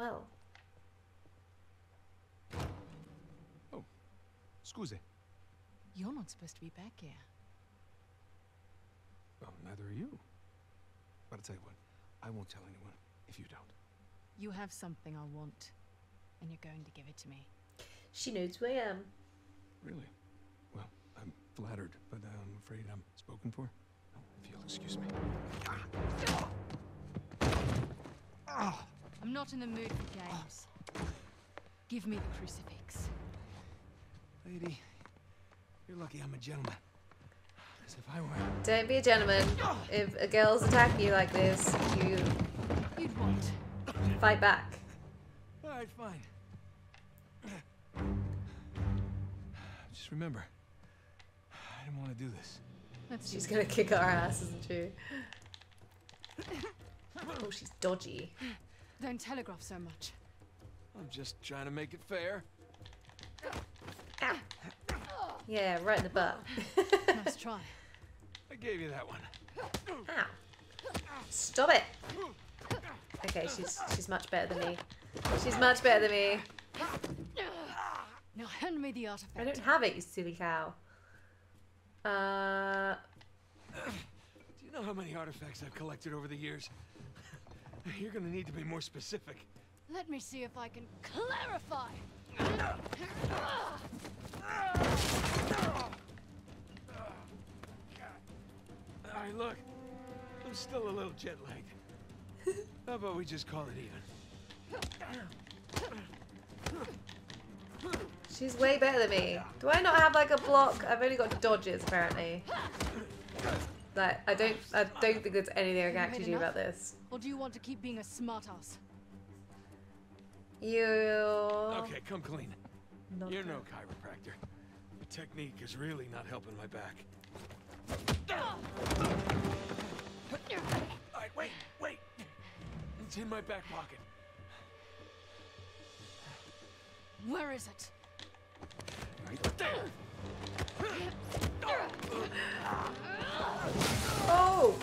Well, oh, Scuse. You're not supposed to be back here. Well, neither are you. But I'll tell you what, I won't tell anyone if you don't. You have something I want, and you're going to give it to me. she knows who I am. Really? Well, I'm flattered, but I'm afraid I'm spoken for. Oh, if you'll excuse me. Ah! Ah! I'm not in the mood for games. Give me the crucifix. Lady, you're lucky I'm a gentleman. Because if I were... Don't be a gentleman. If a girl's attacking you like this, you You'd want. fight back. All right, fine. Just remember, I didn't want to do this. That's She's gonna kick our ass, isn't she? Oh, she's dodgy. Don't telegraph so much. I'm just trying to make it fair. Yeah, right in the butt. Nice try. I gave you that one. Ow. Stop it. Okay, she's she's much better than me. She's much better than me. Now hand me the artifact. I don't have it, you silly cow. Uh, Do you know how many artifacts I've collected over the years? You're gonna need to be more specific. Let me see if I can clarify. All right, look. I'm still a little jet lagged. How about we just call it even? she's way better than me. Do I not have like a block? I've only got dodges apparently. Like I don't I don't think there's anything I can actually do about this. Or do you want to keep being a smartass? You. Okay, come clean. Not You're good. no chiropractor. The technique is really not helping my back. All right, wait, wait. It's in my back pocket. Where is it? Right there. Oh!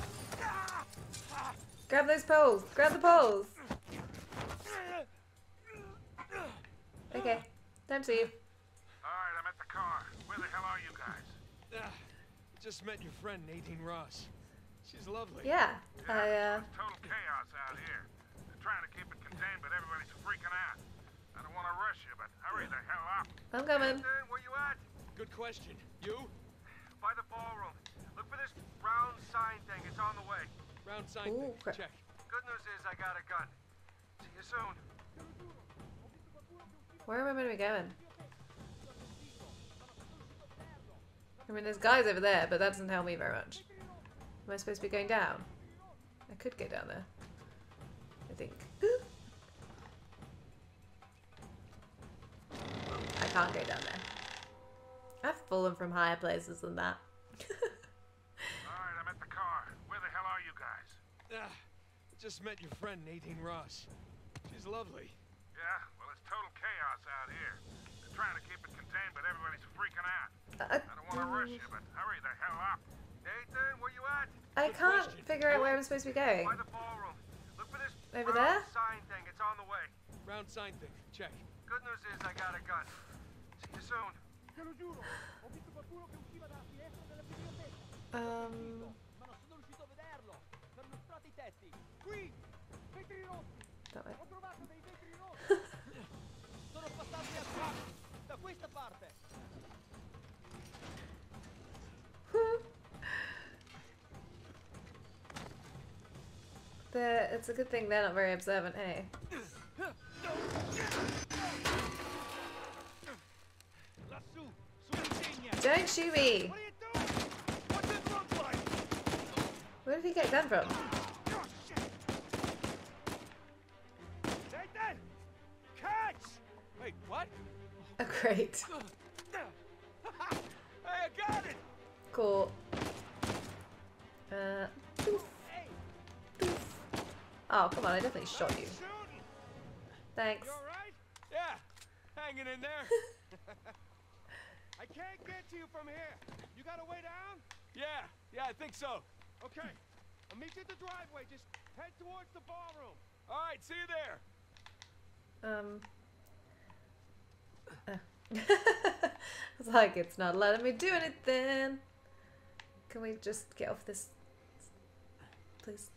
Grab those poles. Grab the poles. Okay. Time to leave. Alright, I'm at the car. Where the hell are you guys? Ah, just met your friend Nadine Ross. She's lovely. Yeah. I uh. It's total chaos out here. They're trying to keep it contained, but everybody's freaking out. I don't want to rush you, but hurry the hell up. I'm coming. Nathan, where you at? Good question. You? By the ballroom. Look for this round sign thing. It's on the way. Round sign Ooh, thing. crap. Check. Good news is I got a gun. See you soon. Where am I meant to be going? I mean, there's guys over there, but that doesn't help me very much. Am I supposed to be going down? I could go down there. I think. I can't go down there. I've fallen from higher places than that. Alright, I'm at the car. Where the hell are you guys? Ah, just met your friend Nadine Ross. She's lovely. Yeah, well, it's total chaos out here. They're trying to keep it contained, but everybody's freaking out. I, I don't want to rush you, but hurry the hell up. Nathan, where you at? I Good can't question. figure out where I'm supposed to be going. By the ballroom. Look for this Over round there? sign thing. It's on the way. Round sign thing. Check. Good news is I got a gun. See you soon. Um. That way. They're, it's a good thing they're not very observant, hey? Don't shoot me! Where did he get a gun from? Great. I got it! Cool. Uh, poof. Poof. Oh, come on, I definitely shot you. Thanks. You alright? Yeah, hanging in there. I can't get to you from here. You got a way down? yeah, yeah, I think so. Okay. I'll meet you at the driveway. Just head towards the ballroom. All right, see you there. Um. uh. it's like it's not letting me do anything. Can we just get off this, please?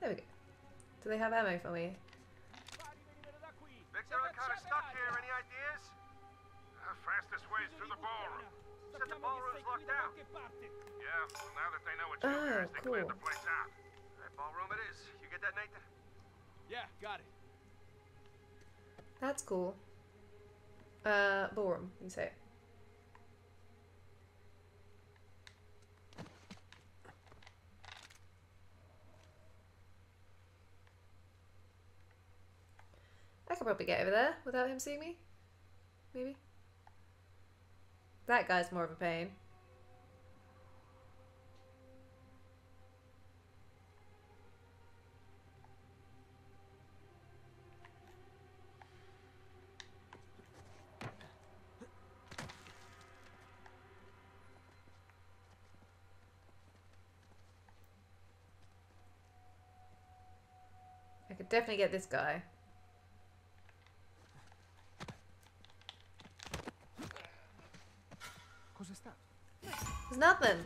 There we go. Do they have ammo for me? Victor, I'm kind of stuck here. Any ideas? Uh, fastest way is through the ballroom. Said the ballroom's locked out. Yeah, well, now that they know it's Oh, yours, they cleared cool. the place out. That ballroom it is. You get that, Nathan? Yeah, got it. That's cool. Uh, ballroom, you say. I could probably get over there without him seeing me. Maybe. That guy's more of a pain. Definitely get this guy. There's nothing.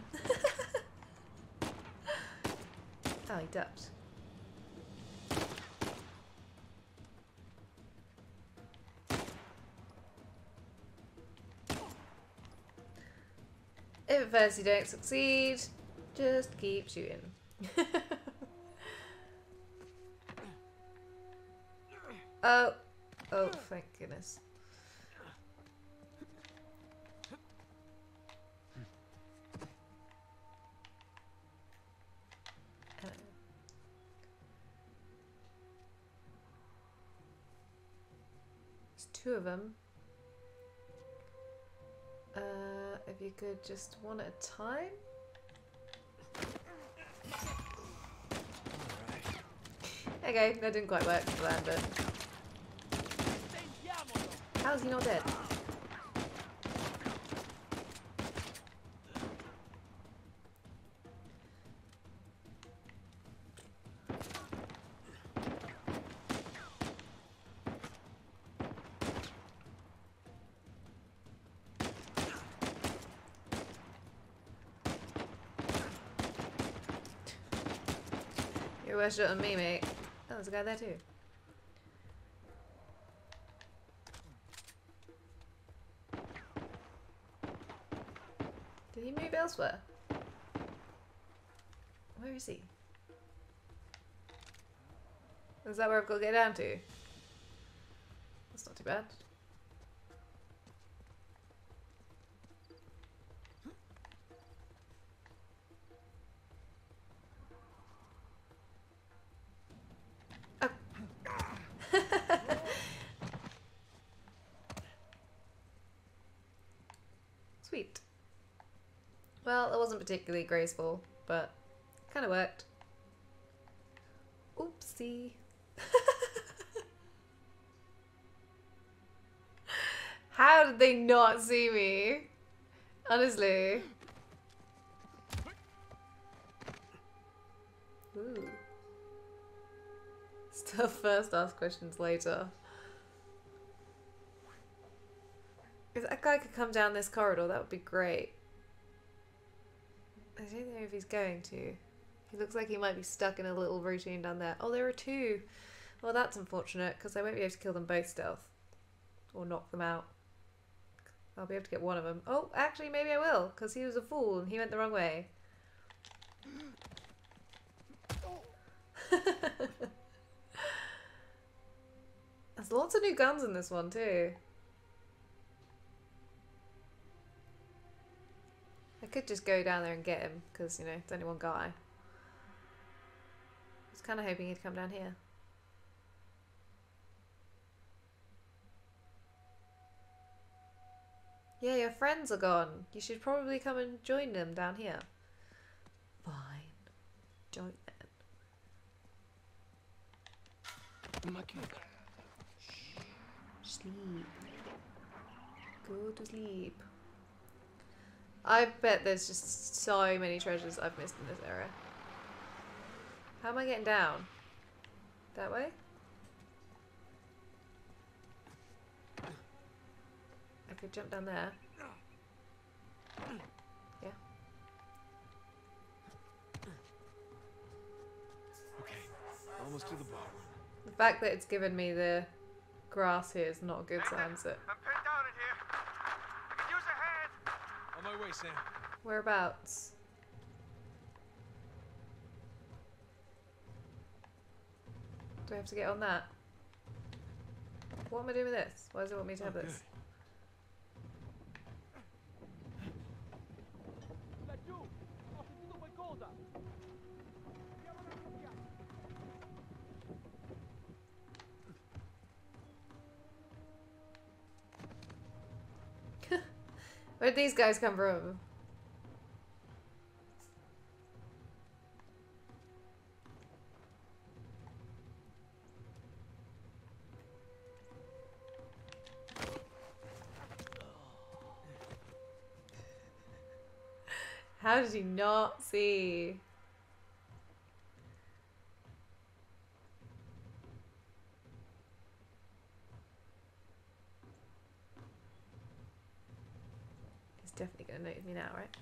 oh, he ducked. If at first you don't succeed, just keep shooting. oh, oh, thank goodness. There's two of them. Uh, if you could just one at a time. Okay, that didn't quite work for but how is he not dead? You're worse than me, mate. Oh, there's a guy there too. Did he move elsewhere? Where is he? Is that where I've got to get down to? That's not too bad. Oh. Sweet. Well, it wasn't particularly graceful, but kind of worked. Oopsie. How did they not see me? Honestly. Ooh. Stuff first, ask questions later. If that guy could come down this corridor, that would be great. I don't know if he's going to. He looks like he might be stuck in a little routine down there. Oh, there are two. Well, that's unfortunate because I won't be able to kill them both stealth. Or knock them out. I'll be able to get one of them. Oh, actually, maybe I will because he was a fool and he went the wrong way. There's lots of new guns in this one too. Could just go down there and get him because, you know, it's only one guy. I was kind of hoping he'd come down here. Yeah, your friends are gone. You should probably come and join them down here. Fine. Join them. Sleep. Go to sleep. I bet there's just so many treasures I've missed in this area. How am I getting down? That way? I could jump down there. Yeah. Okay, almost to the ballroom. The fact that it's given me the grass here is not a good sign, is it? I'm pinned down in here. I could use a hand. On way, Sam. Whereabouts? Do I have to get on that? What am I doing with this? Why does it want me to have Oh, this? Where'd these guys come from? How did you not see? He's definitely gonna notice me now, right?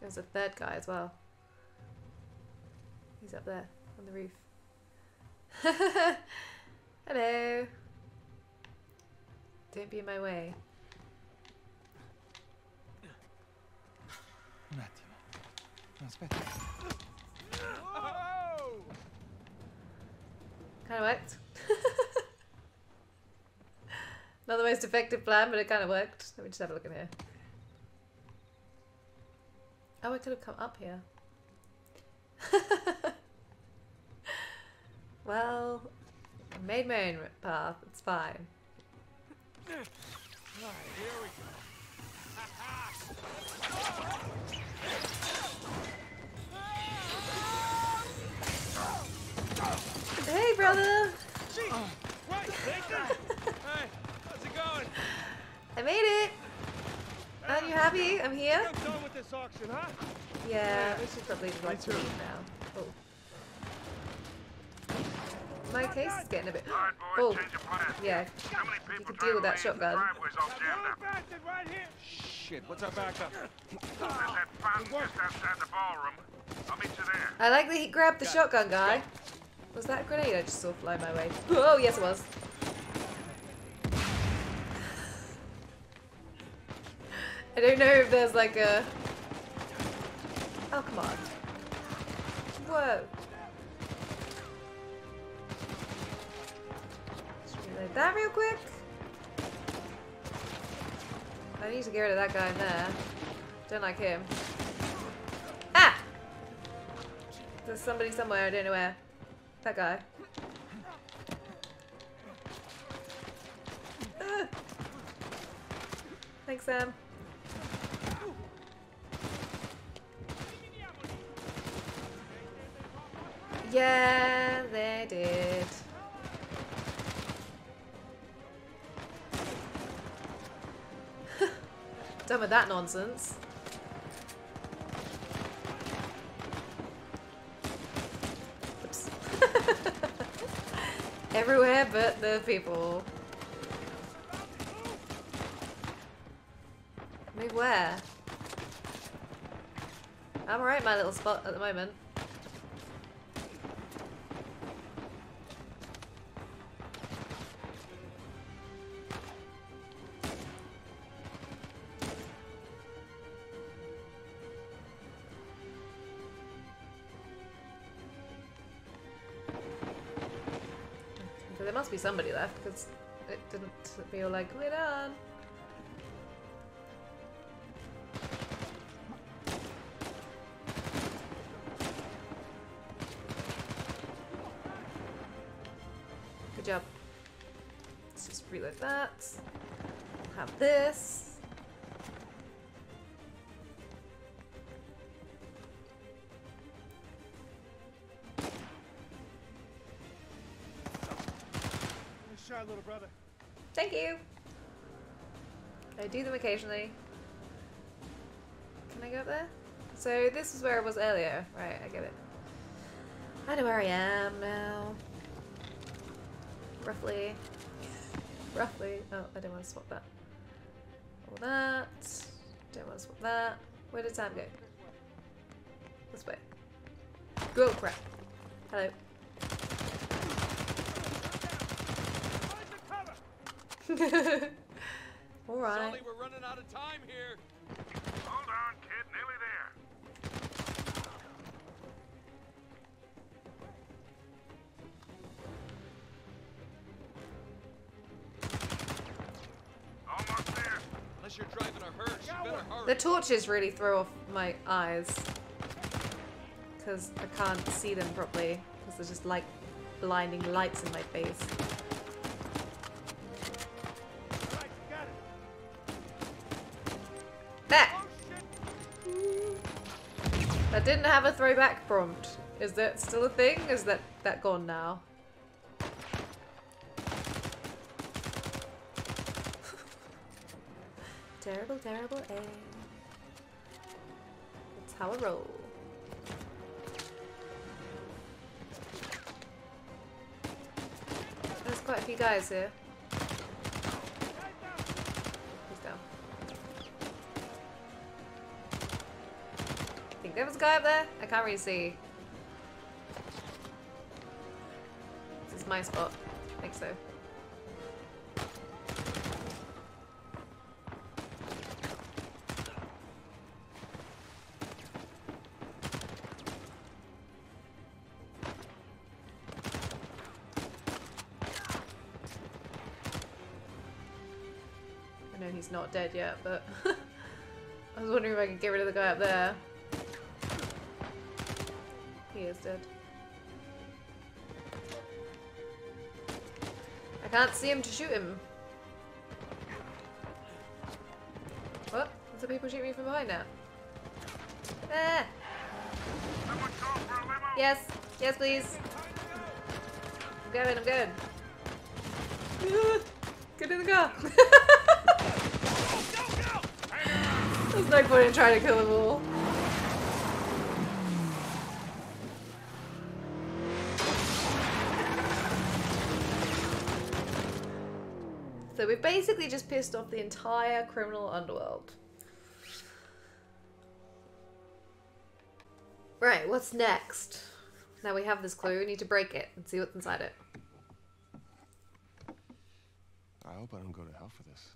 There's a third guy as well. He's up there on the roof. Hello. Don't be in my way. Un attimo. Aspetta. Kind of worked. Not the most effective plan, but it kind of worked. Let me just have a look in here. Oh, I could have come up here. well, I made my own path. It's fine. Here we go. Hey, brother! Gee, right, Nathan. Hey, how's it going? I made it! Aren't you happy? I'm here? I'm done with this auction, huh? Yeah, we should probably like too. leave now. Oh. My case is getting a bit. All right, Oh, boys, change of plans. yeah. You people could deal with that driving lanes and shotgun. Driveways all up. bastard right here. Shit, what's our backup? There's that fountain just outside the ballroom. I'll meet you there. I like that he grabbed the shotgun guy. Was that a grenade I just saw fly my way? Oh, yes it was. I don't know if there's like a... Oh, come on. Whoa. Just reload that real quick. I need to get rid of that guy in there. Don't like him. Ah! There's somebody somewhere, I don't know where. That guy. Ah. Thanks, Sam. Yeah, they did. Done with that nonsense. Oops. Everywhere but the people. Move where? I'm alright my little spot at the moment. Must be somebody left because it didn't feel like we're done. Good job. Let's just reload that. Have this. Do them occasionally. Can I go up there? So this is where I was earlier. Right, I get it. I know where I am now. Roughly. Roughly. Oh, I don't want to swap that. All that. Don't want to swap that. Where did Sam go? This way. Go crap. Hello. Alright. Sully, we're running out of time here. Hold on, kid. Nearly there. Almost there. Unless you're driving a hearse, you better hurry. The torches really throw off my eyes. Because I can't see them properly. Because there's just like blinding lights in my face. Have a throwback prompt. Is that still a thing? Is that that gone now? terrible, terrible aim. That's how I roll. There's quite a few guys here. Guy up there. I can't really see. This is my spot. I think so. I know he's not dead yet, but I was wondering if I could get rid of the guy up there. He is dead. I can't see him to shoot him. What? Is the people shooting me from behind now? Ah! Yes! Yes, please! I'm going, I'm going. Get in the car! There's no point in trying to kill them all. So we've basically just pissed off the entire criminal underworld. Right, what's next? Now we have this clue, we need to break it and see what's inside it. I hope I don't go to hell for this.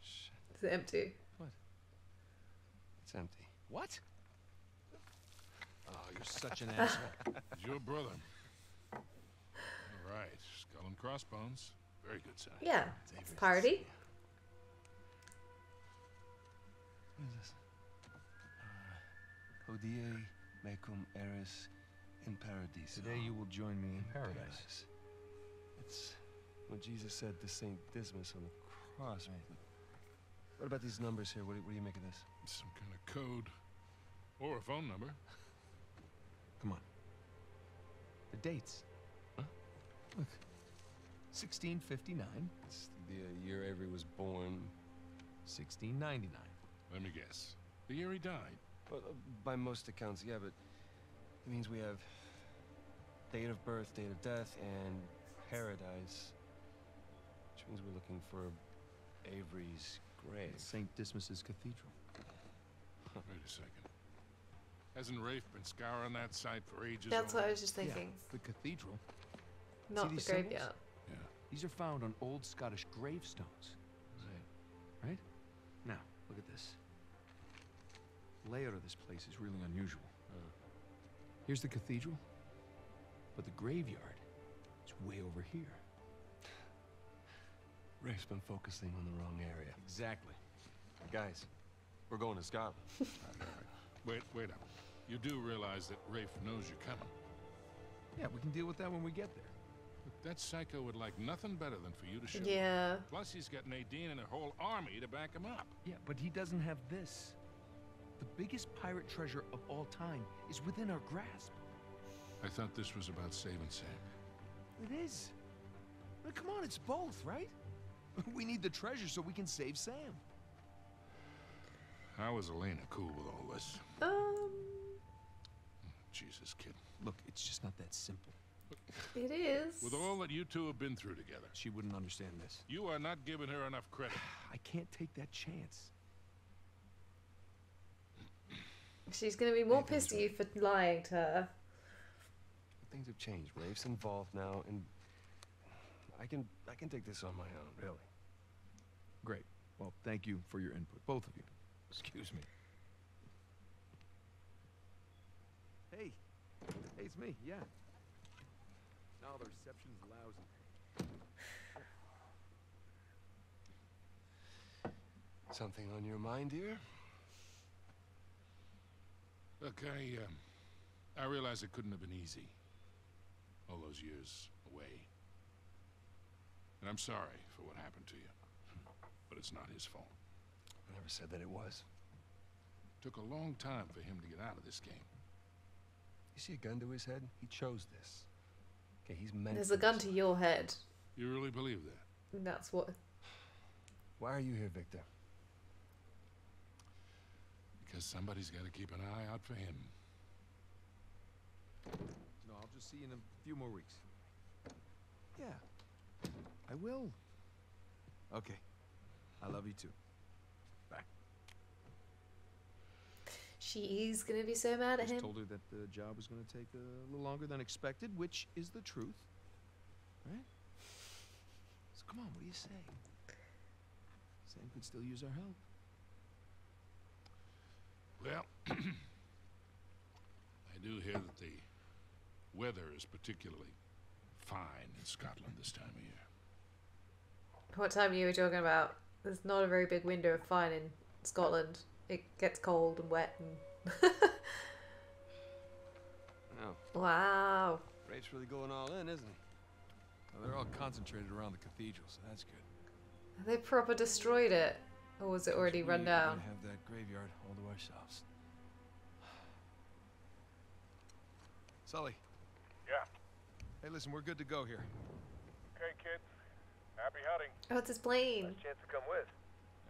Shit, Is empty? What? It's empty. What? Oh, you're such an asshole. It's your brother. All right, skull and crossbones. Very good sign. Yeah. It's David's- party. What is this? Uh, Hodie mecum eris in paradiso. Today you will join me in paradise. It's what Jesus said to Saint Dismas on the cross. What about these numbers here? What do, what do you make of this? Some kind of code. Or a phone number. Come on. The dates. Huh? Look. 1659, It's the uh, year Avery was born. 1699. Let me guess. The year he died. Well, uh, by most accounts, yeah, but it means we have date of birth, date of death, and paradise. Which means we're looking for Avery's grave. St. Dismas's Cathedral. Wait a second. Hasn't Rafe been scouring that site for ages? That's what I was just thinking. The cathedral. Not the these symbols? graveyard. Yeah. These are found on old Scottish gravestones. Right. Right? Now, look at this. Layout of this place is really unusual. Here's the cathedral, but the graveyard is way over here. Rafe's been focusing on the wrong area. Exactly. Guys, we're going to Scotland. Wait, wait up. You do realize that Rafe knows you're coming. Yeah, we can deal with that when we get there. That psycho would like nothing better than for you to show Yeah. Plus, he's got Nadine and a whole army to back him up. Yeah, but he doesn't have this. The biggest pirate treasure of all time is within our grasp. I thought this was about saving Sam. It is. But come on, it's both, right? we need the treasure so we can save Sam. How is Elena cool with all this? Um. Jesus, kid. Look, it's just not that simple. It is. With all that you two have been through together, She wouldn't understand this. you are not giving her enough credit. I can't take that chance. She's gonna be more Nathan's pissed at you for lying to her. Things have changed. Rafe's involved now, and I can I can take this on my own, really. Great. Well, thank you for your input, both of you. Excuse me. Hey. Hey, it's me, yeah. No, the reception's lousy. Something on your mind, dear? Look, I, um, I realize it couldn't have been easy. All those years away. And I'm sorry for what happened to you. But it's not his fault. I never said that it was. Took a long time for him to get out of this game. You see a gun to his head? He chose this. Okay, he's meant. There's a gun to your head. You really believe that? And that's what. Why are you here, Victor? Because somebody's got to keep an eye out for him. No, I'll just see you in a few more weeks. Yeah. I will. Okay. I love you too. She's gonna be so mad at Just him. told her that the job was going to take a little longer than expected, which is the truth. Right? So come on, what do you say? Sam could still use our help. Well, I do hear that the weather is particularly fine in Scotland this time of year. What time you were talking about? There's not a very big window of fine in Scotland. It gets cold and wet and. No. Oh. wow. Rafe's really going all in, isn't he? Well, they're all concentrated around the cathedral, so that's good. They proper destroyed it. Or was it already We run are down? gonna have that graveyard all to ourselves. Sully. Yeah. Hey, listen, we're good to go here. Okay, kids. Happy hunting. Oh, it's his plane. Chance to come with.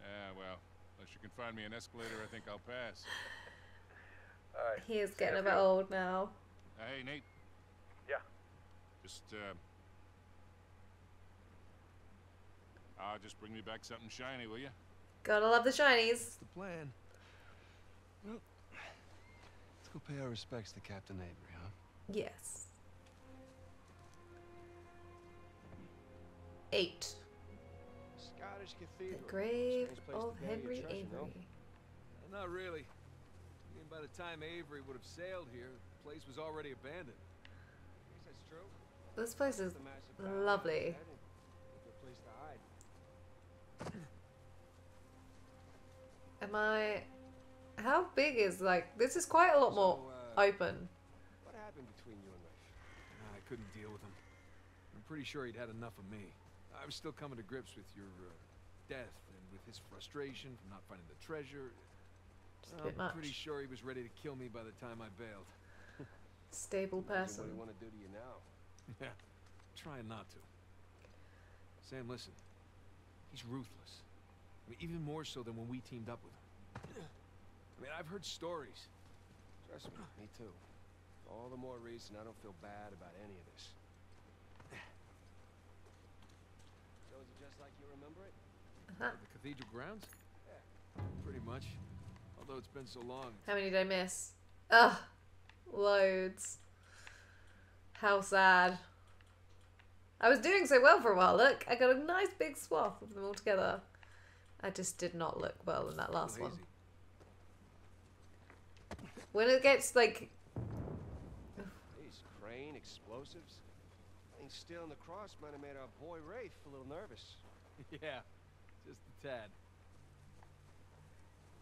Yeah, well, unless you can find me an escalator, I think I'll pass. All right. He is See getting a bit old now. Uh, hey, Nate. Yeah. Just, uh... Uh, just bring me back something shiny, will you? Gotta love the shinies. That's the plan. Well, Let's go pay our respects to Captain Avery, huh? Yes. Eight. Scottish The Cathedral. grave Strange place of to bury your Henry treasure, no? Avery. Uh, Not really. I mean, by the time Avery would have sailed here, the place was already abandoned. Guess that's true. This place is The massive power lovely. outside and a place to hide. Am I? How big is like? This is quite a lot more So, uh, open. What happened between you and Rafe? I couldn't deal with him. I'm pretty sure he'd had enough of me. I was still coming to grips with your uh, death and with his frustration from not finding the treasure. Just a I'm much. pretty sure he was ready to kill me by the time I bailed. Stable person. What do you want to do to you now? Yeah, trying not to. Sam, listen. He's ruthless. I mean, even more so than when we teamed up with him. I mean, I've heard stories. Trust me, me too. All the more reason I don't feel bad about any of this. So is it just like you remember it? Uh-huh. The cathedral grounds? Yeah. Pretty much. Although it's been so long. How many did I miss? Ugh, loads. How sad. I was doing so well for a while. Look, I got a nice big swath of them all together. I just did not look well in that last one. When it gets like, These crane explosives. I think stealing the cross might have made our boy Rafe a little nervous. yeah, just a tad.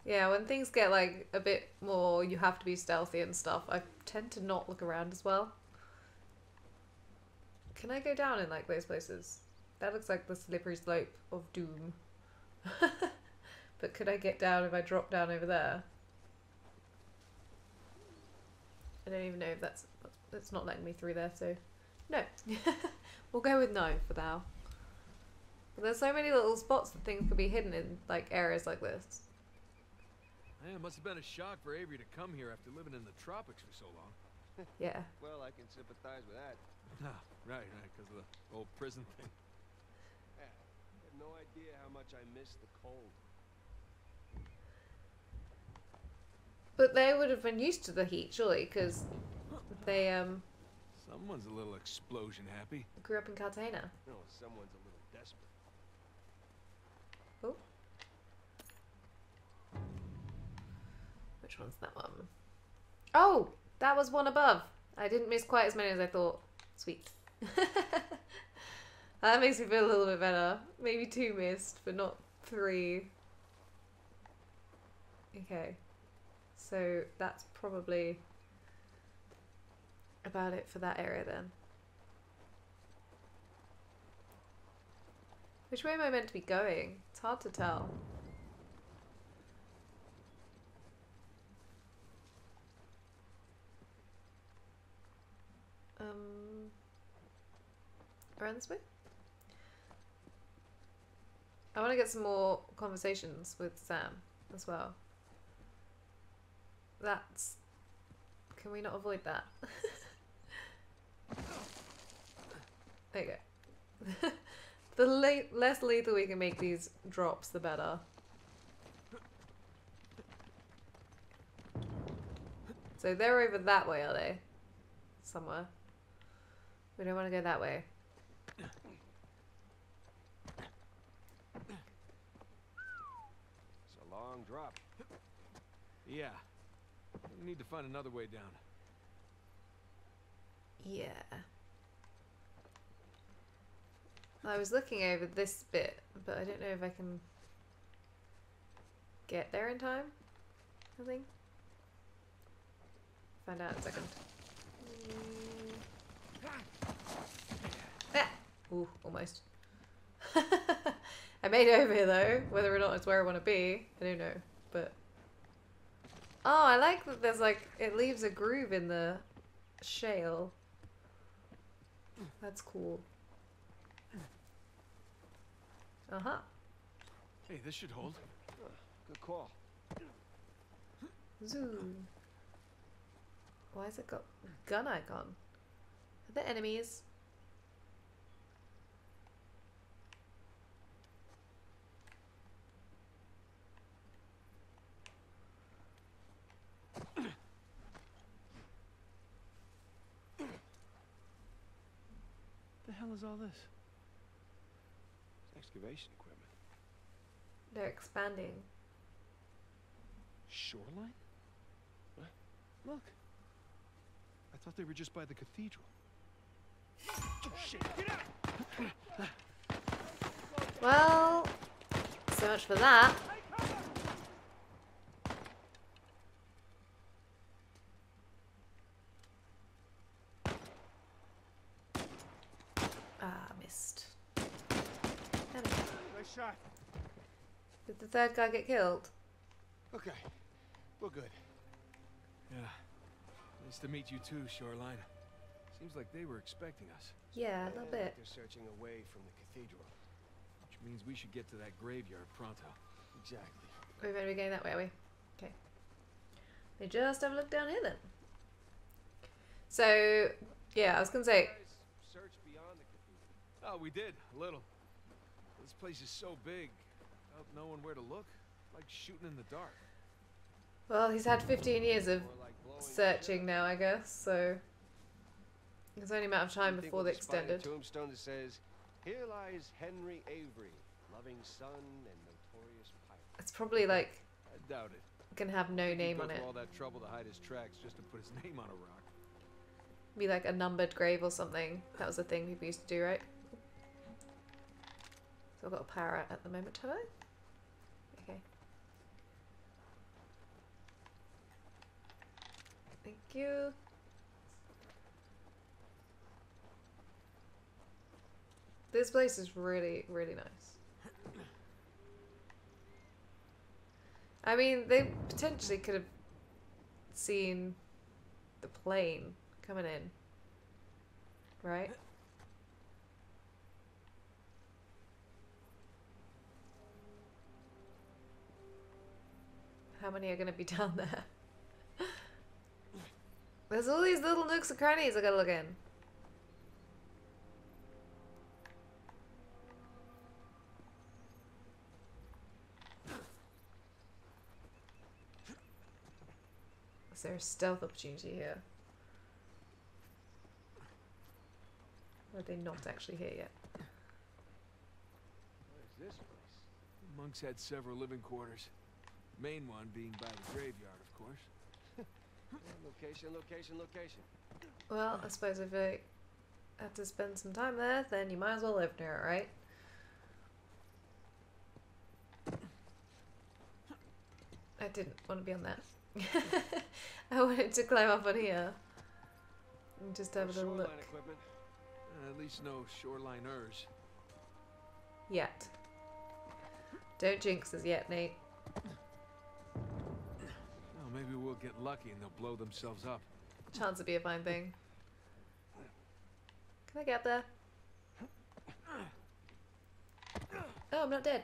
yeah, when things get like a bit more, you have to be stealthy and stuff. I tend to not look around as well. Can I go down in like those places? That looks like the slippery slope of doom. but could I get down if I drop down over there? I don't even know if that's it's not letting me through there, so no. we'll go with no for now. But there's so many little spots that things could be hidden in like areas like this. Man, it must have been a shock for Avery to come here after living in the tropics for so long. Yeah. Well, I can sympathize with that. Ah, right, right, because of the old prison thing. Yeah, I have no idea how much I miss the cold. But they would have been used to the heat, surely, because they um Someone's a little explosion happy. grew up in Cartagena. No, someone's a little Which one's that one? Oh, that was one above. I didn't miss quite as many as I thought. Sweet. that makes me feel a little bit better. Maybe two missed, but not three. Okay. So that's probably about it for that area then. Which way am I meant to be going? It's hard to tell. Around? I want to get some more conversations with Sam as well. That's. Can we not avoid that? there you go. the le- less lethal we can make these drops, the better. So they're over that way, are they? Somewhere. We don't want to go that way. It's a long drop. Yeah. We need to find another way down. Yeah. I was looking over this bit, but I don't know if I can get there in time. I think. Find out in a second. Mm. Ah! Ooh, almost. I made it over here though. Whether or not it's where I want to be, I don't know. But oh, I like that. There's like it leaves a groove in the shale. That's cool. Uh huh. Hey, this should hold. Good call. Zoom. Why has it got gun icon? Are there enemies? The hell is all this? It's Excavation equipment. They're expanding. Shoreline? What? Look. I thought they were just by the cathedral. Oh, well, so much for that. Ah, missed. Damn it. Nice shot. Did the third guy get killed? Okay, we're good. Yeah. Nice to meet you too, Shoreline. Seems like they were expecting us, Yeah, a little And bit. They're searching away from the cathedral. which means we should get to that graveyard pronto. Exactly. We're going to be going that way, are we? Okay. They just have a look down here then. So, yeah, I was going to say, search beyond the cathedral. Oh, we did, a little. This place is so big, without knowing where to look, like shooting in the dark. well, he's had 15 years of More like blowing a searching now, I guess, so it's only a matter of time before we'll the a extended. tombstone that says, "Here lies Henry Avery, loving son and notorious pirate." It's probably like I doubt it. gonna have no name on it. all that trouble to hide his tracks just to put his name on a rock. Be like a numbered grave or something. That was a thing people used to do, right? So I've got a parrot at the moment, have I? Okay. Thank you. This place is really, really nice. I mean, they potentially could have seen the plane coming in. Right? How many are going to be down there? There's all these little nooks and crannies I gotta look in. Is there a stealth opportunity here? Or are they not actually here yet? Where's this place? Monks had several living quarters. Main one being by the graveyard, of course. Location, location, location. Well, I suppose if I have to spend some time there, then you might as well live near it, right? I didn't want to be on that. I wanted to climb up on here and just have a little look. equipment. Uh, at least no shoreliners. Yet. Don't jinx us yet, Nate. We'll get lucky and they'll blow themselves up. Chance would be a fine thing. Can I get there? Oh, I'm not dead.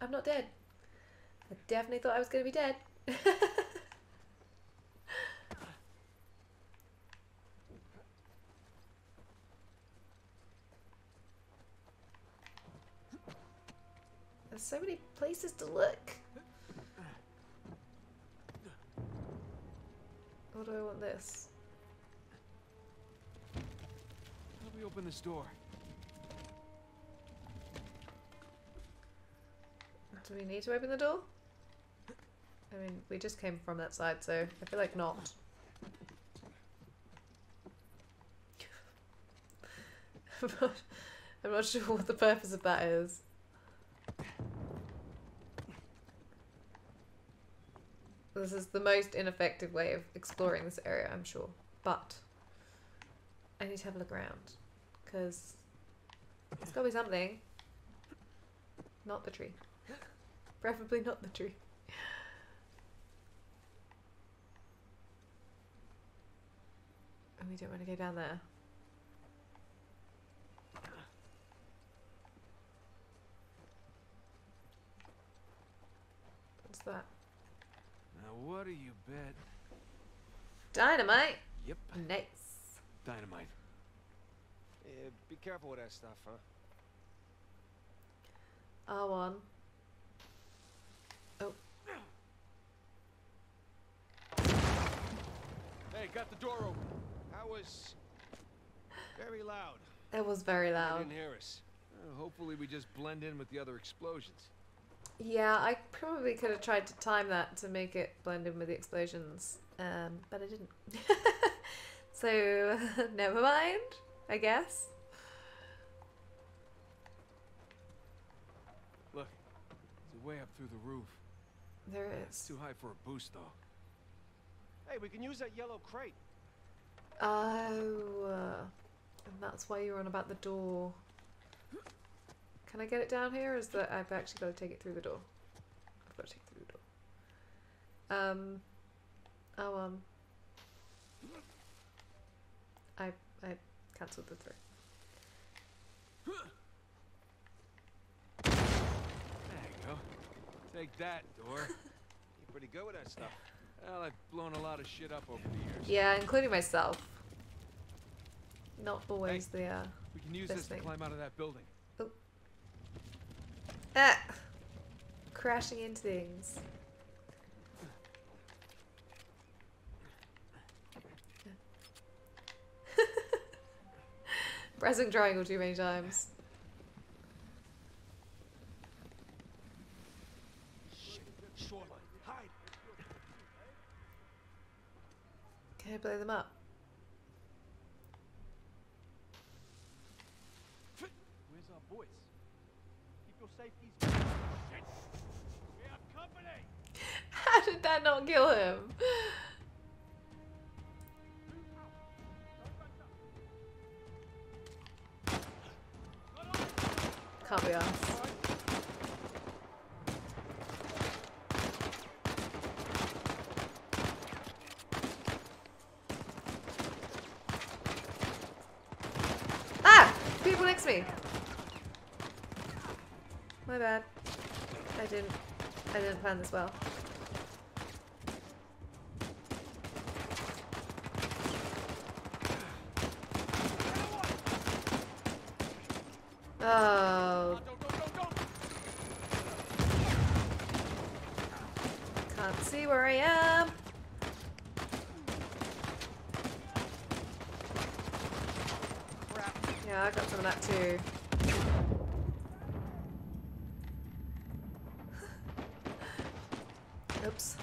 I'm not dead. I definitely thought I was going to be dead. There's so many places to look. Or do I want this? How do we open this door? Do we need to open the door? I mean, we just came from that side, so I feel like not. I'm not, I'm not sure what the purpose of that is. This is the most ineffective way of exploring this area, I'm sure. But I need to have a look around because there's got to be something. Not the tree. Preferably not the tree. And we don't want to go down there. What's that? Now, what do you bet? Dynamite! Yep, Nice. dynamite. Yeah, be careful with that stuff, huh? R1. Oh, Hey, got the door open. That was very loud. it was very They loud. didn't hear us. Uh, hopefully we just blend in with the other explosions. Yeah, I probably could have tried to time that to make it blend in with the explosions, um, but I didn't. so, never mind, I guess. Look, it's a way up through the roof. There It's too high for a boost, though. Hey, we can use that yellow crate. Oh, uh, and that's why you were on about the door. Can I get it down here? Or is that I've actually got to take it through the door? I've got to take it through the door. Um. Oh um. I I cancelled the throw. There you go. Take that, door. You're pretty good with that stuff. well, I've blown a lot of shit up over the years. Yeah, including myself. Not always the uh. We can use This this to climb out of that building. Ah! Crashing into things. Pressing triangle too many times. Can I blow them up? Where's our boys? Keep your safeties. Shit! We have company! How did that not kill him? Can't be. Ah! People next to me! My bad. I didn't I didn't plan this well. where I am. Yeah, I got some of that too. Oops.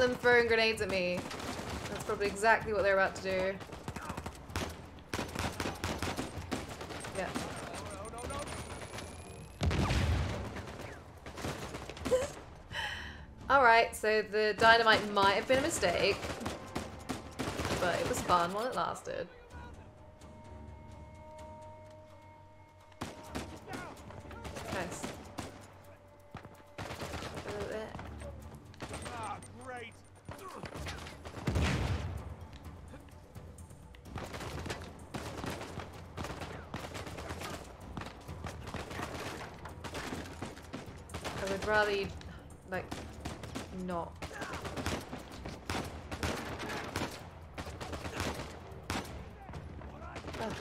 I them throwing grenades at me. That's probably exactly what they're about to do. Yeah. Alright, so the dynamite might have been a mistake. But it was fun while it lasted. I would rather you, like, not. Ugh,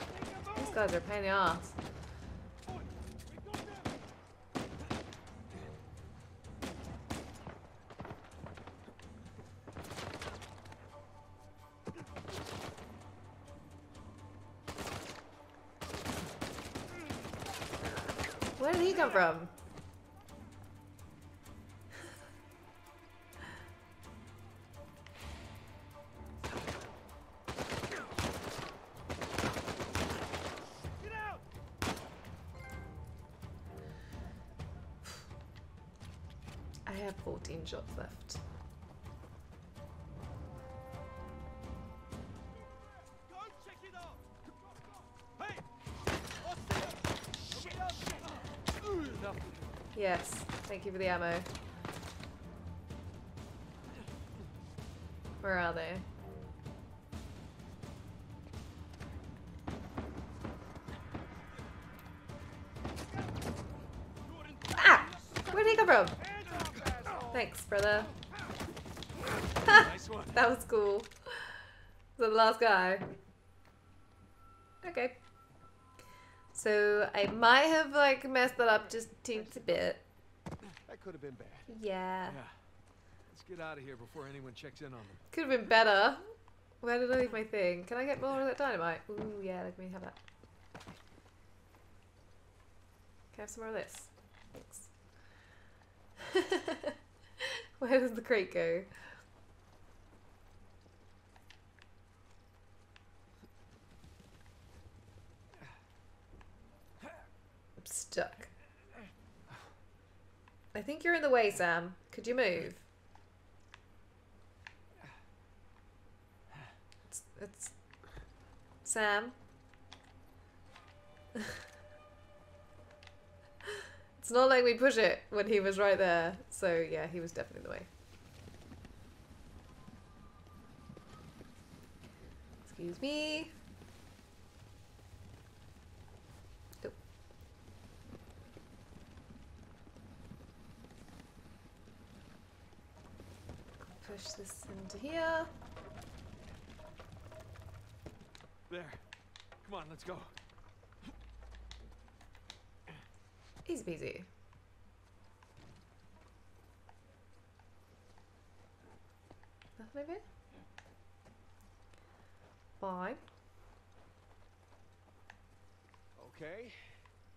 these guys are a pain in the ass. Where did he come from? You for the ammo. Where are they? Ah! Where did he come from? Thanks, brother. That was cool. That the last guy? Okay. So I might have like messed that up just a teensy bit. Could have been bad. Yeah. Yeah. Let's get out of here before anyone checks in on them. Could have been better. Where did I leave my thing? Can I get more of that dynamite? Ooh, yeah, let me have that. Can I have some more of this? Thanks. Where does the crate go? I'm stuck. I think you're in the way, Sam. Could you move? It's, it's Sam. it's not like we push it when he was right there. So yeah, he was definitely in the way. Excuse me. Push this into here. There. Come on, let's go. Easy peasy. Nothing over here? Fine. Okay.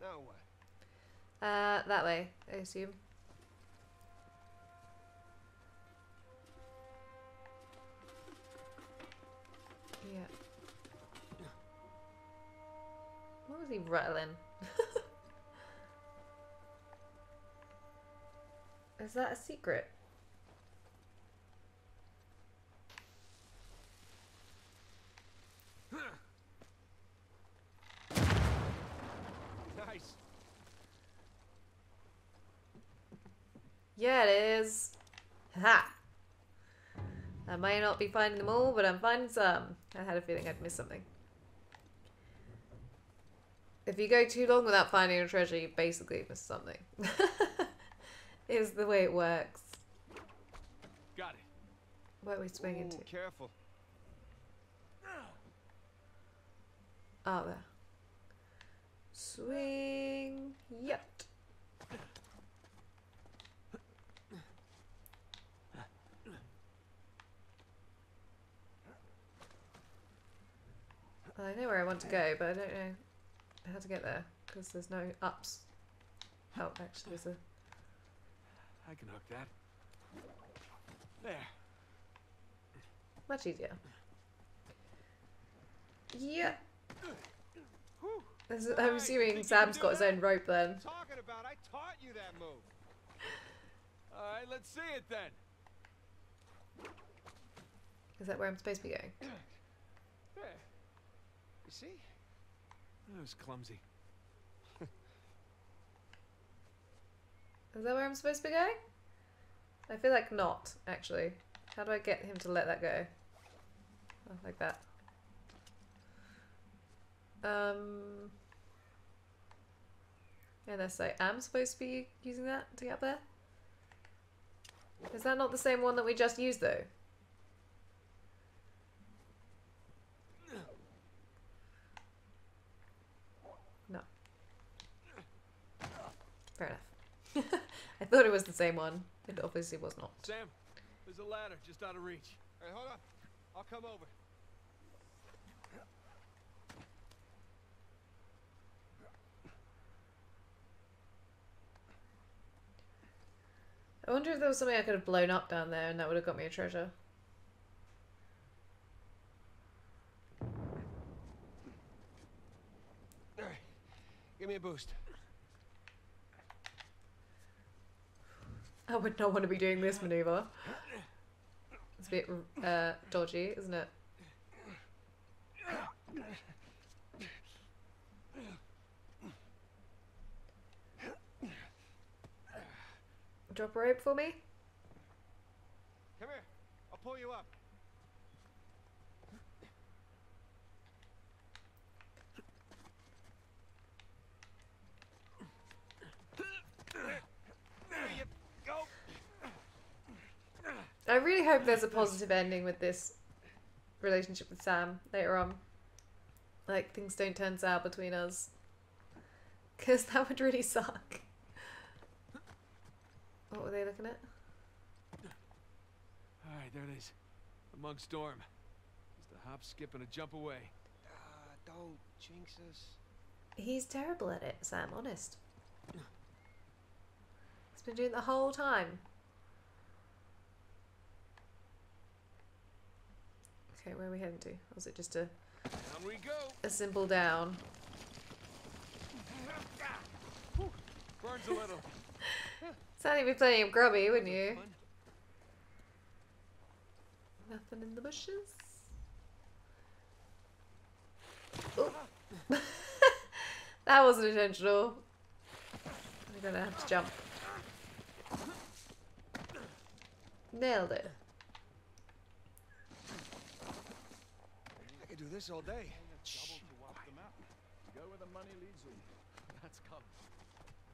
Now what? Uh, that way, I assume. Yeah. What was he rattling? Is that a secret? Nice. Yeah, it is. Ha! I may not be finding them all, but I'm finding some. I had a feeling I'd miss something. If you go too long without finding a treasure, you basically miss something. is the way it works. Got it. What are we swinging to? Ooh, careful. Oh, there. Swing. Yep. I know where I want to go, but I don't know how to get there because there's no ups. Oh, actually, there's a. I can hook that. There. Much easier. Yeah. This is- I'm assuming you can Sam's do got his that? own rope then. Talking about, I taught you that move. All right, let's see it then. Is that where I'm supposed to be going? There. You see? That was clumsy. Is that where I'm supposed to be going? I feel like not, actually. How do I get him to let that go? Oh, like that. Um. Unless I am supposed to be using that to get up there? Is that not the same one that we just used, though? Fair enough. I thought it was the same one. It obviously was not. Sam, there's a ladder just out of reach. Hey, hold on. I'll come over. I wonder if there was something I could have blown up down there and that would have got me a treasure. All right. Give me a boost. I would not want to be doing this maneuver. It's a bit uh, dodgy, isn't it? Drop a rope for me? Come here. I'll pull you up. There you go. I really hope there's a positive ending with this relationship with Sam later on. Like, things don't turn sour between us. Because that would really suck. What were they looking at? All right, there it is. Among storm. Just a hop, skip, and a jump away. Uh, don't jinx us. He's terrible at it, Sam, honest. He's been doing it the whole time. Okay, where are we heading to? Or was it just a, Down we go. a simple down? Burns a little. Sounded be plenty of grubby, wouldn't you? Nothing in the bushes. Oh. that wasn't intentional. I'm gonna have to jump. Nailed it. I could do this all day. Go where the money leads you. That's coming.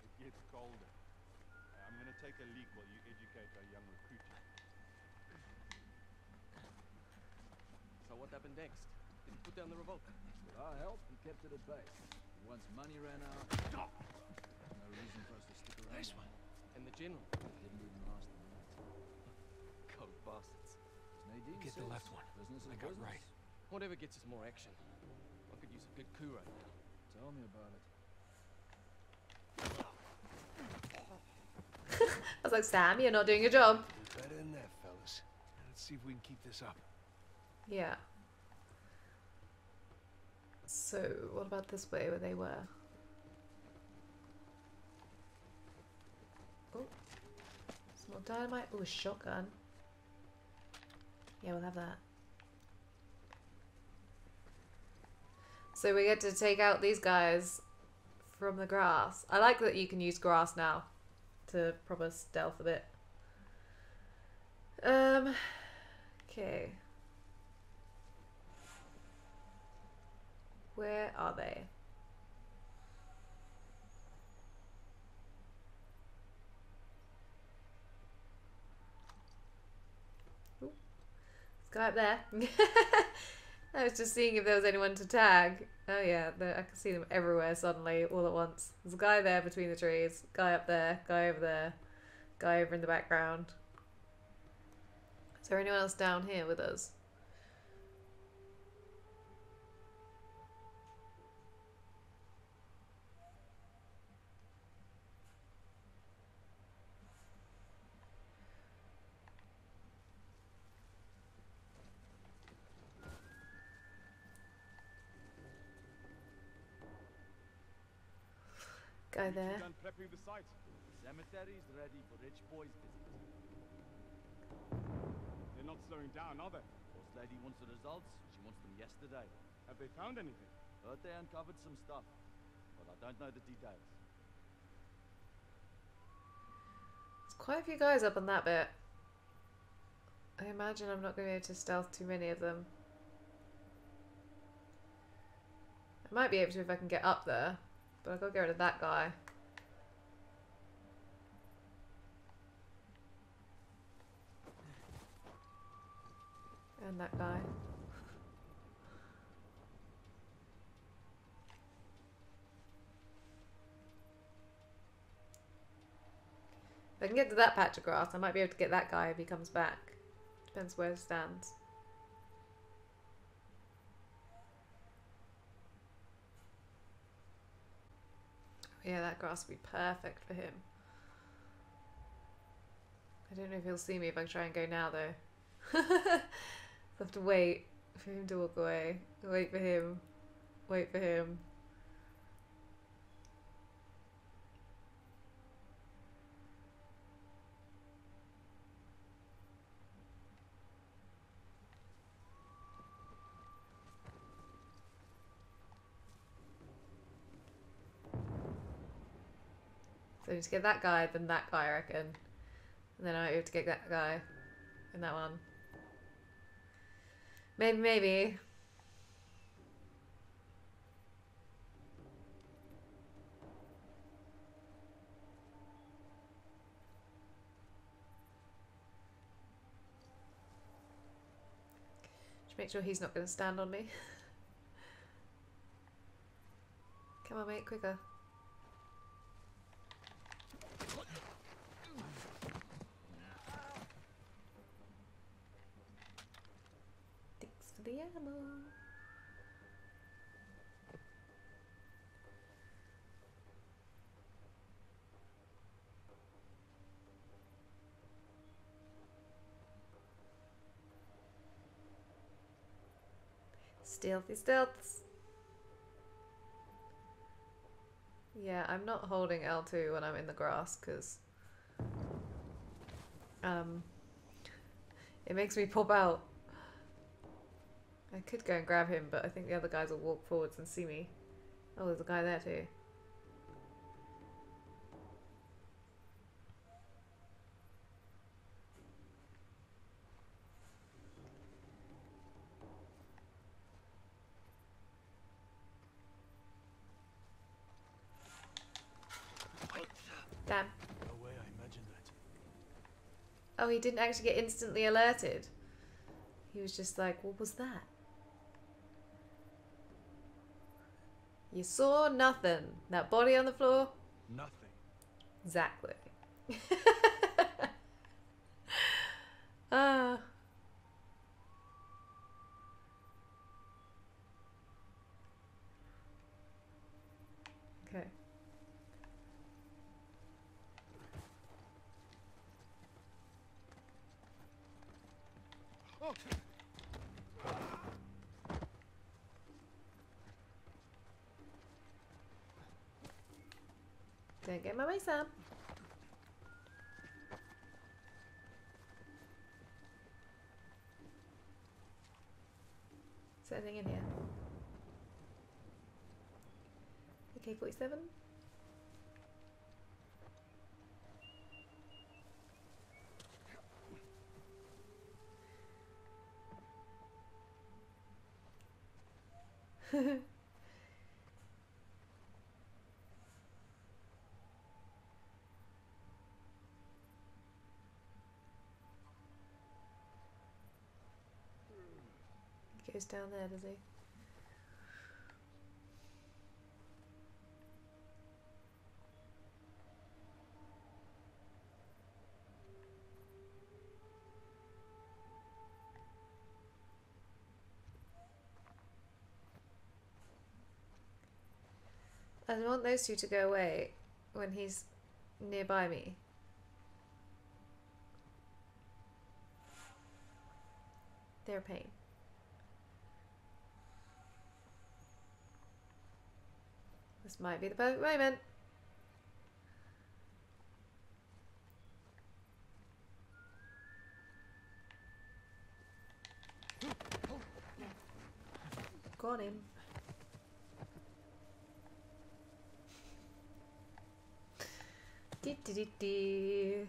It gets colder. I'm gonna take a leak while you educate our young recruit. So what happened next? Did he put down the revolt? With our help, he kept it at bay. Once money ran out, Stop! no reason for us to stick around. Nice one. And the general? Didn't even last a minute. Cold bastards. Nadine Get the left one. Business I got business. right. Whatever gets us more action. I could use a good coup right now. Tell me about it. I was like, Sam, you're not doing your job. Better than that, fellas. Let's see if we can keep this up. Yeah. So, what about this way where they were? Oh, small dynamite. Oh, a shotgun. Yeah, we'll have that. So we get to take out these guys from the grass. I like that you can use grass now to proper stealth a bit. Um, okay. Where are they? Ooh. This guy up there. I was just seeing if there was anyone to tag. Oh yeah, I can see them everywhere suddenly, all at once. There's a guy there between the trees, guy up there, guy over there, guy over in the background. Is there anyone else down here with us? Guy there. Done prepping the site. Cemetery's ready for rich boys visit. They're not slowing down, are they? Boss lady wants the results. She wants them yesterday. Have they found anything? Heard they uncovered some stuff, but I don't know the details. There's quite a few guys up on that bit. I imagine I'm not going to be able to stealth too many of them. I might be able to if I can get up there, but I've got to get rid of that guy. And that guy. If I can get to that patch of grass, I might be able to get that guy if he comes back. Depends where it stands. Yeah, that grass would be perfect for him. I don't know if he'll see me if I try and go now, though. I'll have to wait for him to walk away. Wait for him. Wait for him. So just get that guy, then that guy, I reckon. And then I might able to get that guy in that one. Maybe, maybe. Just make sure he's not going to stand on me. Come on, mate, quicker. Stealthy stealths. Yeah, I'm not holding L2 when I'm in the grass because um, it makes me pop out. I could go and grab him, but I think the other guys will walk forwards and see me. Oh, there's a guy there too. Damn. Oh, he didn't actually get instantly alerted. He was just like, what was that? You saw nothing. That body on the floor? Nothing. Exactly. ah. Okay. Oh, Don't get my way, Sam. Is there anything in here? AK 47? He goes down there, does he? I want those two to go away when he's nearby me. They're pain. This might be the perfect moment. Got him. Dee dee dee -de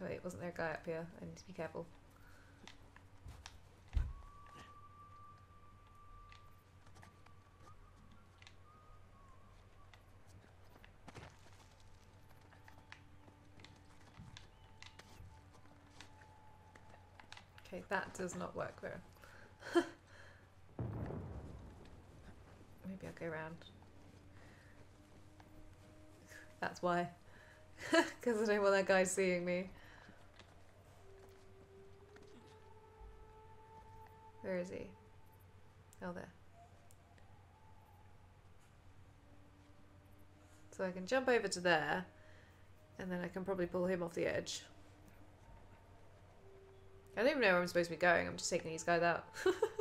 oh, Wait, wasn't there a guy up here? I need to be careful. Okay, that does not work there. Maybe I'll go around. That's why. Because I don't want that guy seeing me. Where is he? Oh, there. So I can jump over to there, and then I can probably pull him off the edge. I don't even know where I'm supposed to be going. I'm just taking these guys out.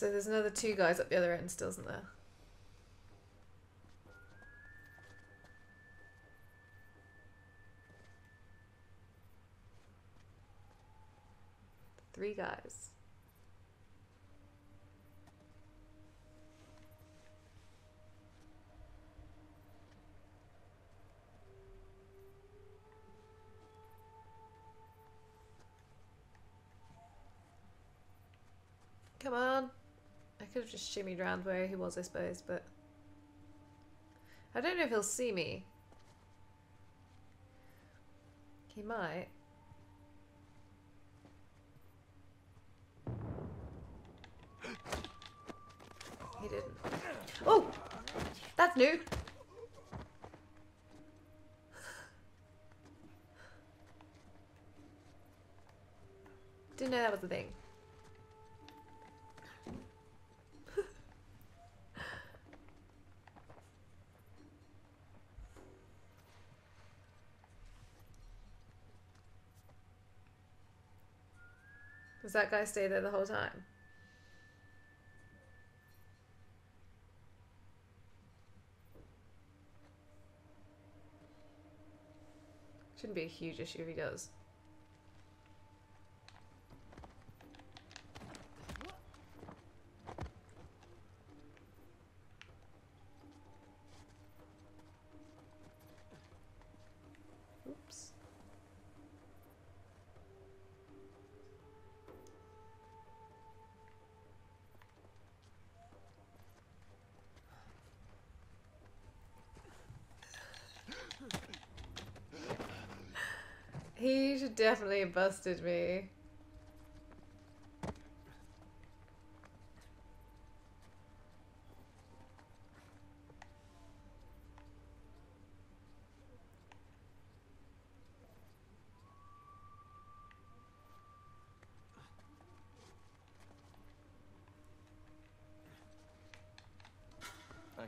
So there's another two guys up the other end still, isn't there? Three guys. Come on. I could have just shimmied around where he was, I suppose, but I don't know if he'll see me. He might. He didn't. Oh! That's new! Didn't know that was a thing. Does that guy stay there the whole time? Shouldn't be a huge issue if he does. He definitely busted me. Fine.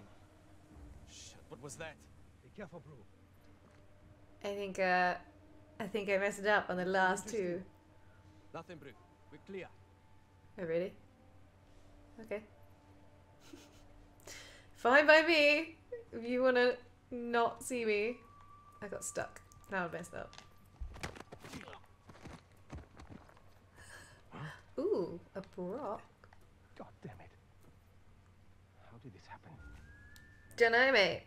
Shit, what was that? Be careful, bro. I think uh I think I messed it up on the last two. Nothing, bro. We're clear. Oh really? Okay. Fine by me. If you wanna not see me. I got stuck. Now I messed up. Ooh, a Brock. God damn it. How did this happen? Dunno, mate.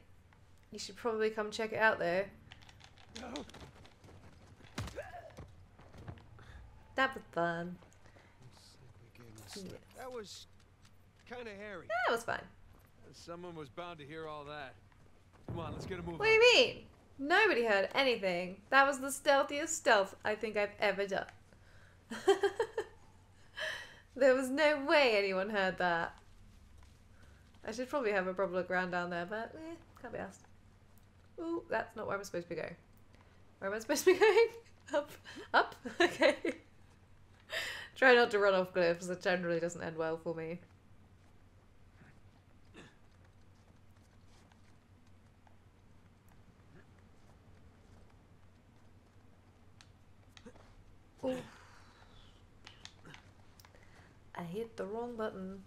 You should probably come check it out though. That was fun. That was kind of hairy. That was fun. Someone was bound to hear all that. Come on, let's get a move What do you mean? Nobody heard anything. That was the stealthiest stealth I think I've ever done. there was no way anyone heard that. I should probably have a proper look around down there, but eh, can't be asked. Ooh, that's not where I'm supposed to be going. Where am I supposed to be going? Up. Up? Okay. Try not to run off cliffs. It generally doesn't end well for me. Ooh. I hit the wrong button.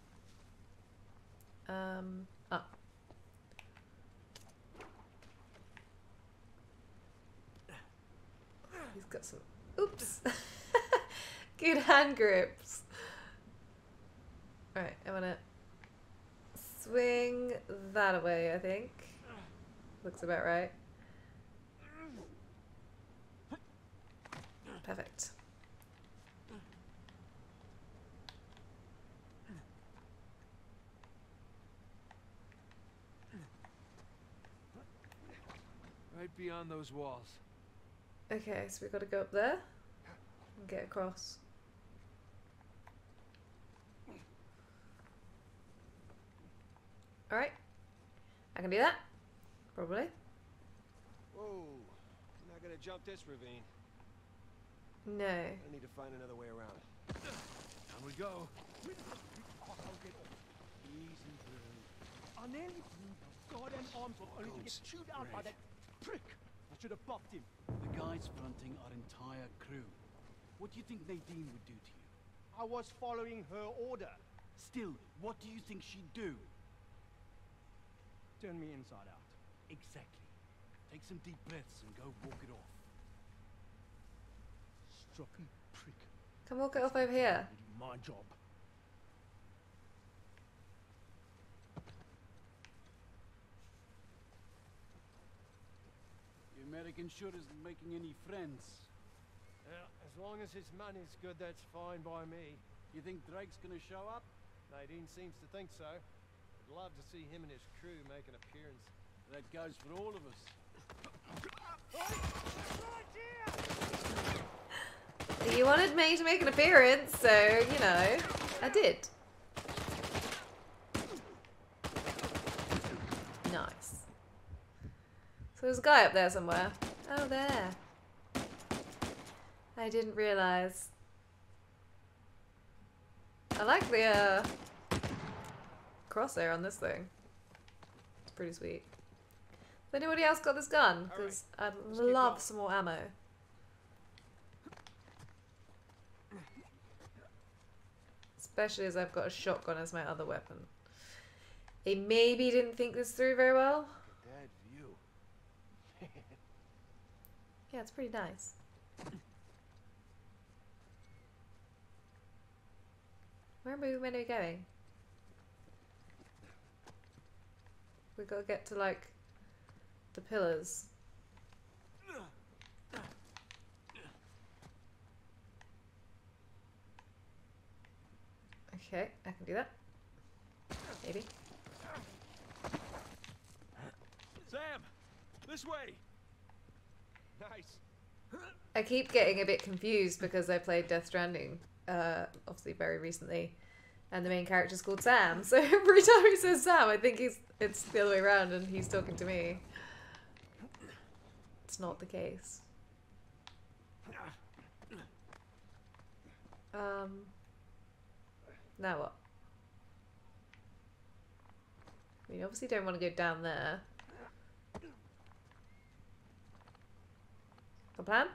Um, ah. He's got some. Oops! Good hand grips. Alright, I'm gonna swing that away, I think. Looks about right. Perfect. Right beyond those walls. Okay, so we've got to go up there and get across. Alright. I can do that. Probably. Whoa. I'm not gonna jump this ravine. No. I need to find another way around. Down we go. Easy, bro. I nearly blew my goddamn arms off only to get chewed out by that prick. I should have buffed him. The guys fronting our entire crew. What do you think Nadine would do to you? I was following her order. Still, what do you think she'd do? Turn me inside out. Exactly. Take some deep breaths and go walk it off. Strucky prick. Come walk it off over here. My job. The American sure isn't making any friends. Yeah, as long as his money's good, that's fine by me. You think Drake's gonna show up? Nadine seems to think so. Love to see him and his crew make an appearance. That goes for all of us. You wanted me to make an appearance, so, you know, I did. Nice. So there's a guy up there somewhere. Oh, there. I didn't realise. I like the uh, crosshair on this thing. It's pretty sweet. Has anybody else got this gun? Because I'd Let's love some more ammo. Especially as I've got a shotgun as my other weapon. They maybe didn't think this through very well. That view. Yeah, it's pretty nice. Where are we meant to be going? We gotta get to like the pillars. Okay, I can do that. Maybe. Sam! This way! Nice. I keep getting a bit confused because I played Death Stranding, uh, obviously very recently, and the main character's called Sam. So every time he says Sam, I think he's it's the other way around, and he's talking to me. It's not the case. Um. Now what? Mean, obviously don't want to go down there. The plan?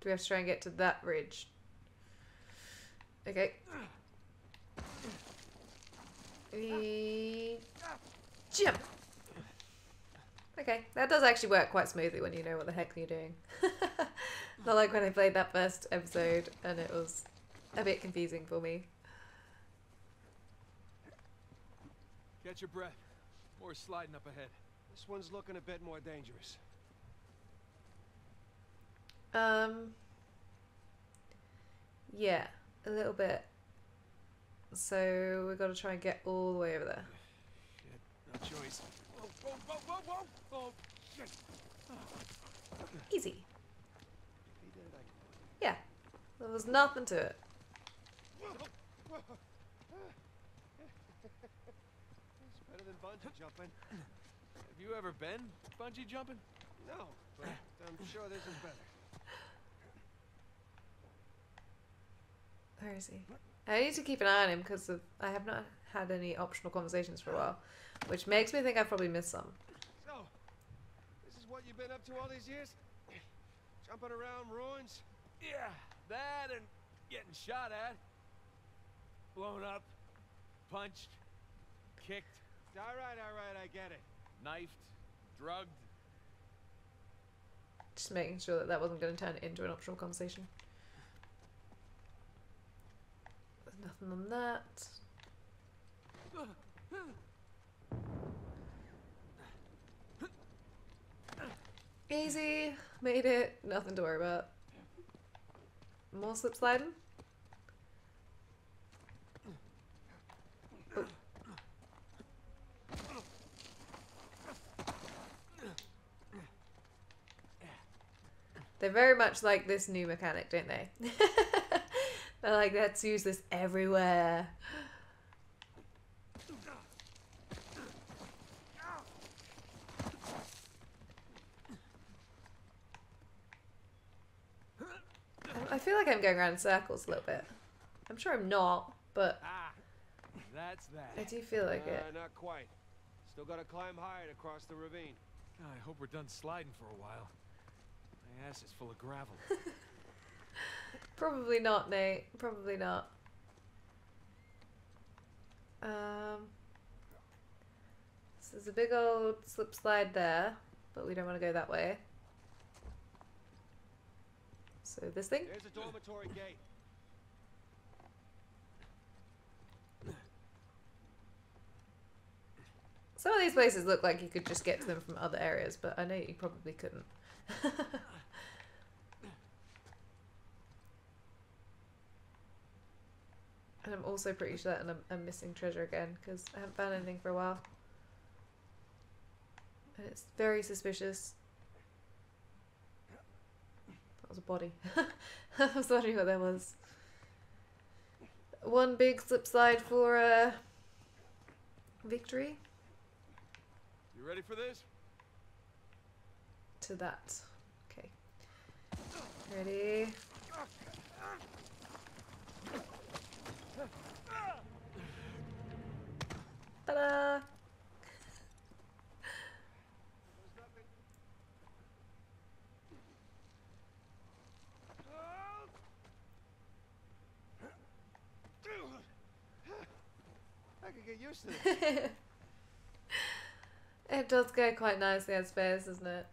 Do we have to try and get to that ridge? Okay. We jump. Okay, that does actually work quite smoothly when you know what the heck you're doing. Not like when I played that first episode and it was a bit confusing for me. Catch your breath. More sliding up ahead. This one's looking a bit more dangerous. Um. Yeah, a little bit. So we've got to try and get all the way over there. Shit, no choice. Whoa, whoa, whoa, whoa, whoa! Oh, shit. Easy. Yeah, there was nothing to it. It's better than bungee jumping. Have you ever been bungee jumping? No, but I'm sure this is better. Where is he? I need to keep an eye on him because I have not had any optional conversations for a while, which makes me think I've probably missed some. So, this is what you've been up to all these years? Jumping around ruins? Yeah, that and getting shot at. Blown up. Punched. Kicked. All right, all right, I get it. Knifed. Drugged. Just making sure that that wasn't going to turn into an optional conversation. There's nothing on that. Easy. Made it. Nothing to worry about. More slip sliding. Oh. They're very much like this new mechanic, don't they? They're like, let's use this everywhere. I feel like I'm going around in circles a little bit. I'm sure I'm not, but Ah, that's that. I do feel like it. Uh, not quite. Still gotta climb higher to cross the ravine. I hope we're done sliding for a while. My ass is full of gravel. Probably not, Nate. Probably not. Um, so there's a big old slip slide there, but we don't want to go that way. So this thing? There's a dormitory gate. Some of these places look like you could just get to them from other areas, but I know you probably couldn't. and I'm also pretty sure that I'm, I'm missing treasure again because I haven't found anything for a while. And it's very suspicious. That was a body. I was wondering what that was. One big slip slide for uh, victory You ready for this? to that. Okay. Ready? Ta-da! I could get used to this. it does go quite nicely on space, doesn't it?